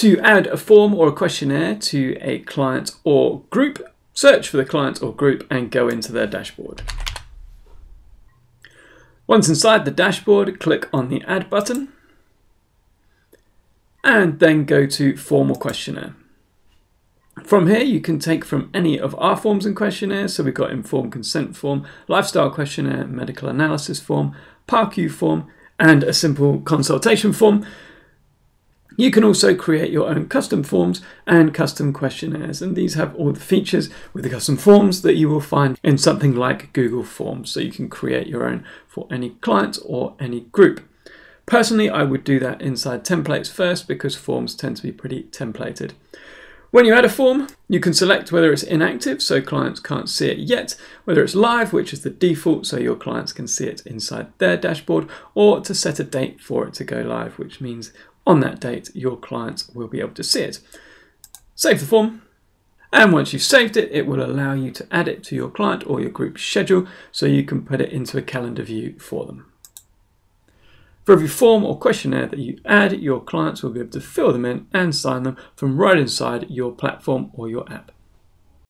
To add a form or a questionnaire to a client or group, search for the client or group and go into their dashboard. Once inside the dashboard, click on the Add button and then go to Form or Questionnaire. From here, you can take from any of our forms and questionnaires. So we've got informed consent form, lifestyle questionnaire, medical analysis form, PARQ form, and a simple consultation form. You can also create your own custom forms and custom questionnaires, and these have all the features with the custom forms that you will find in something like Google Forms. So you can create your own for any client or any group. Personally, I would do that inside templates first because forms tend to be pretty templated. When you add a form, you can select whether it's inactive, so clients can't see it yet, whether it's live, which is the default, so your clients can see it inside their dashboard, or to set a date for it to go live, which means on that date, your clients will be able to see it. Save the form, and once you've saved it, it will allow you to add it to your client or your group schedule so you can put it into a calendar view for them. For every form or questionnaire that you add, your clients will be able to fill them in and sign them from right inside your platform or your app.